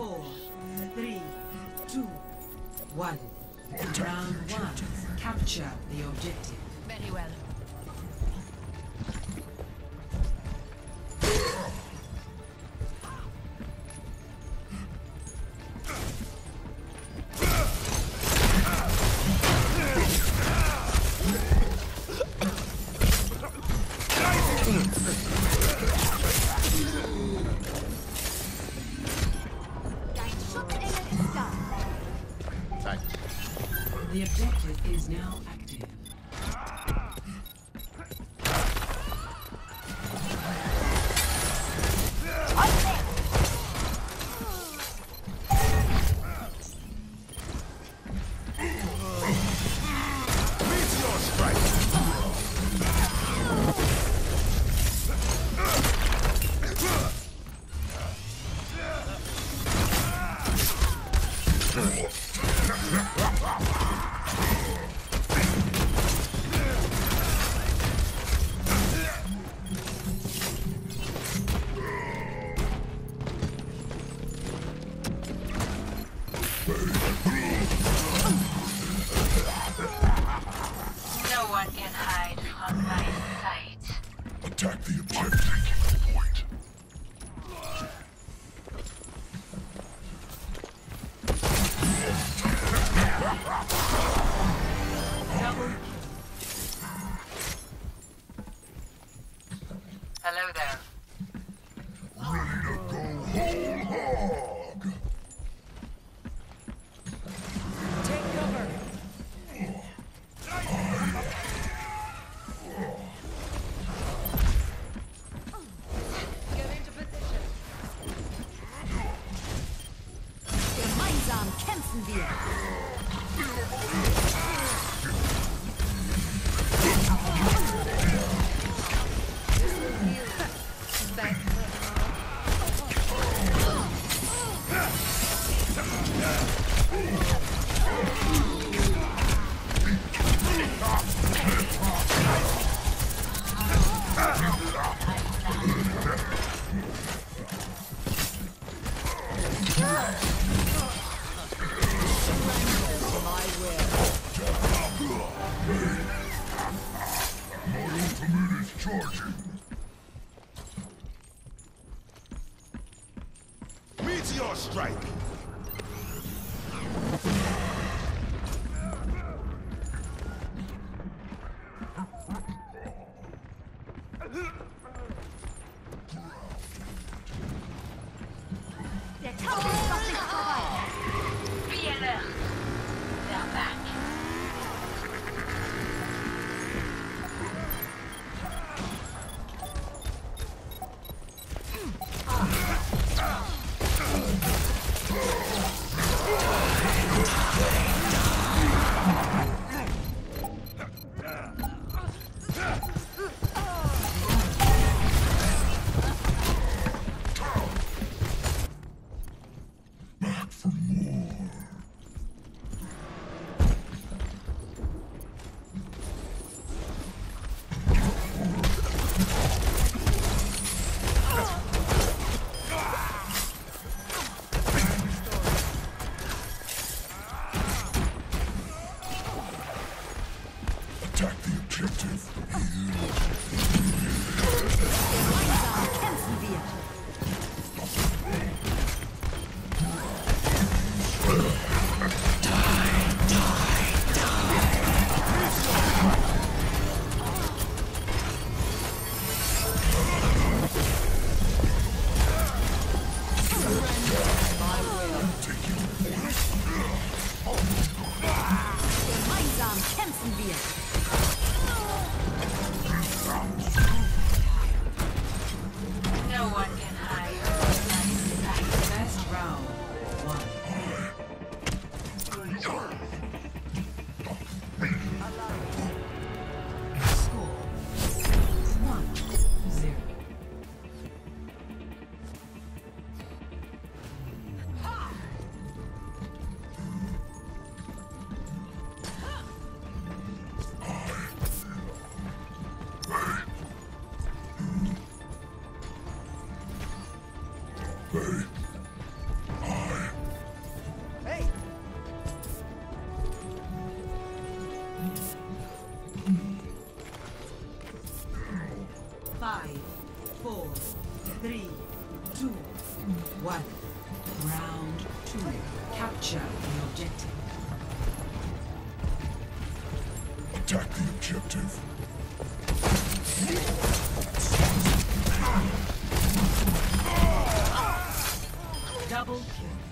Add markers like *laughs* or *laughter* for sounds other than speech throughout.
four, three, two, one. Round one. Capture the objective. Very well. now No one can hide from my sight. Attack the objective. Pflanzenbier. One. Round two. Capture the objective. Attack the objective. Double kill.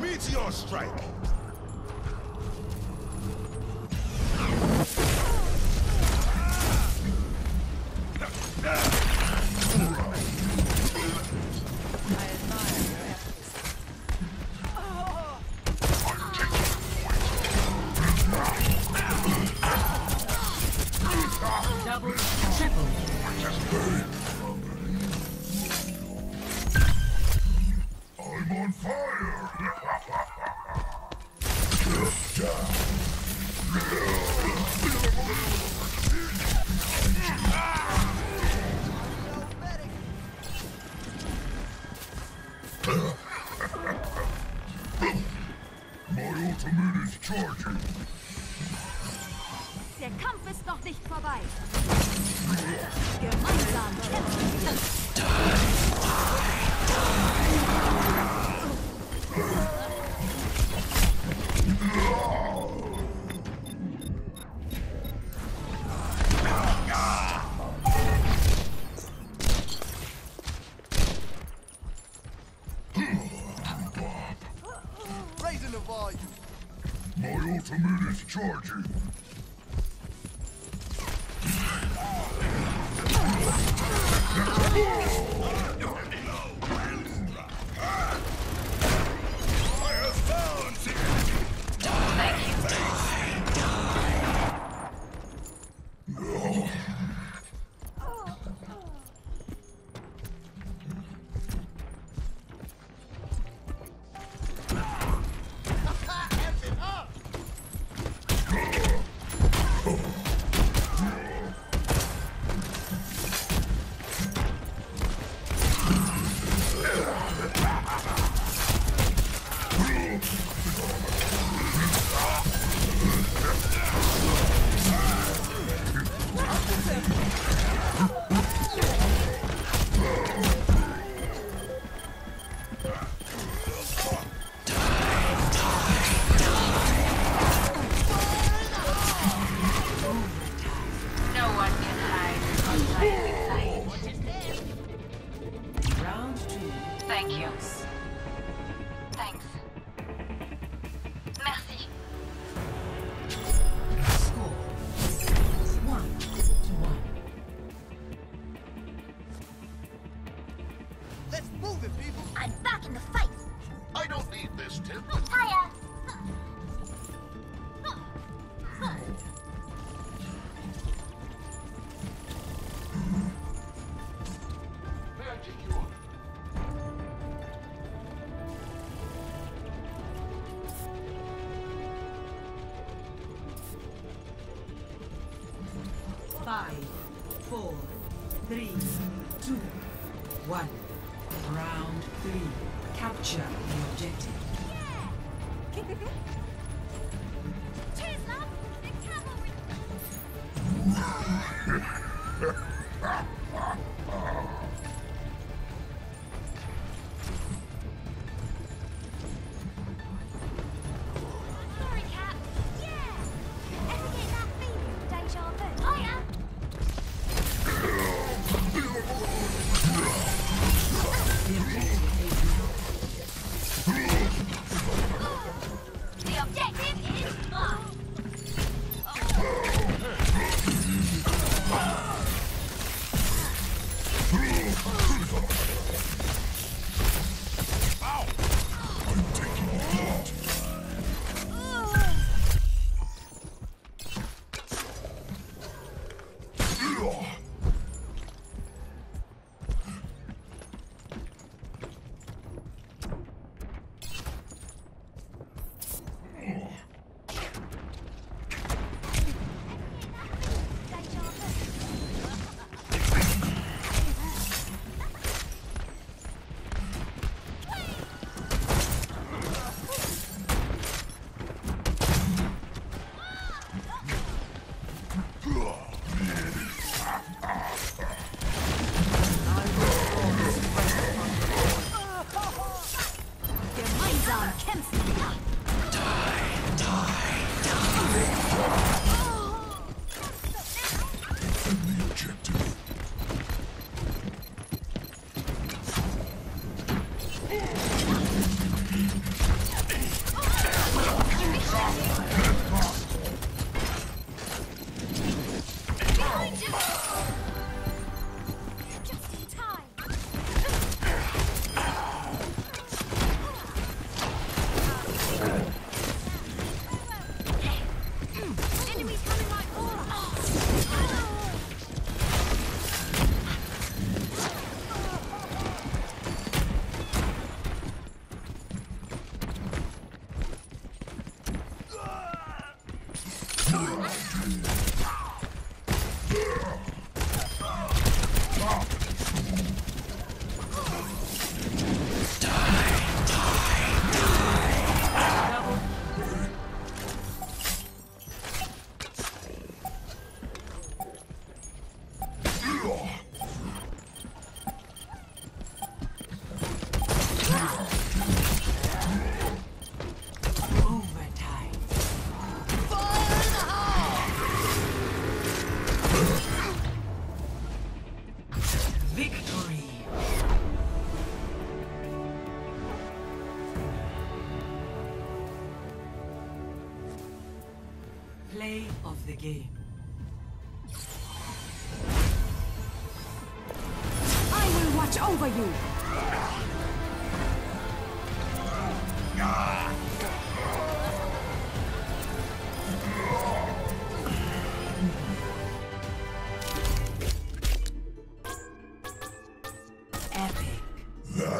Meteor strike. Is charging. Thank Let's move it, people. I'm back in the fight. I don't need this tip. Fire! May I take you on? Five, four, three, two, one. Round three. Capture the objective. Cheers, love! The cavalry! *laughs* Play of the game. I will watch over you.